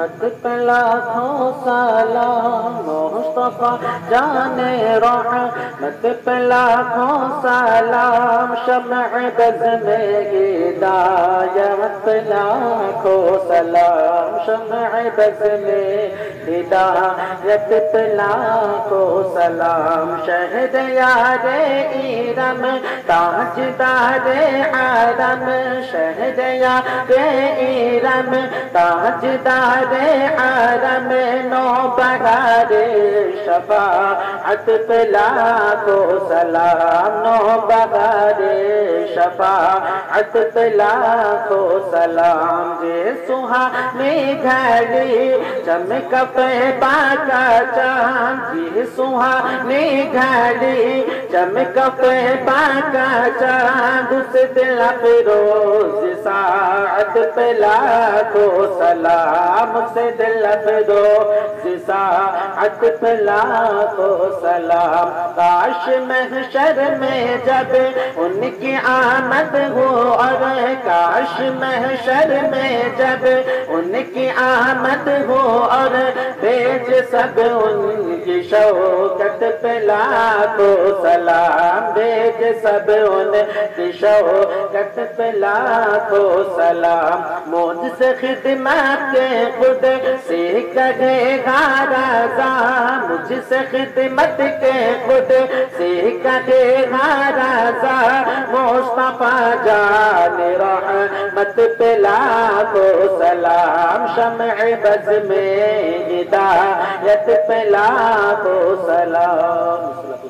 मत सलाम मुस्तफा जाने पला खो सलाम शमअ बज़ में हिदायत लाखो सलाम शमअ बज़ में दातल लाइ को सलाम। शहद श ईरम ताज दा आरम शहदे ईरम ताज दा आरम नो बगा शफा अत अधु पा सलाम। नो बगा शफाअत पे लाखो सलाम जे सुहाने घड़ी चमक पे बाका चाँद जी सुहाने घड़ी चमक पे बाका चाँद, उस दिल फिरोज साथ पे लाखो सलाम से दिल फिरोज साथ पे लाखो सलाम। काश महशर में जब उनकी आमद हो और काश महशर में जब उनकी आमद हो और भेज सब उनकी शौकत पे लाखो सलाम, भेज सब उनकी शौकत पे लाखो सलाम। मौज से खिदमत के खुद से कहेगा राजा मुझसे खिदमत के खुद से कहेगा राजा मुस्तफ़ा जाने रहमत पे लाखो सलाम शम बज़ में हिदायत पे लाखो सलाम।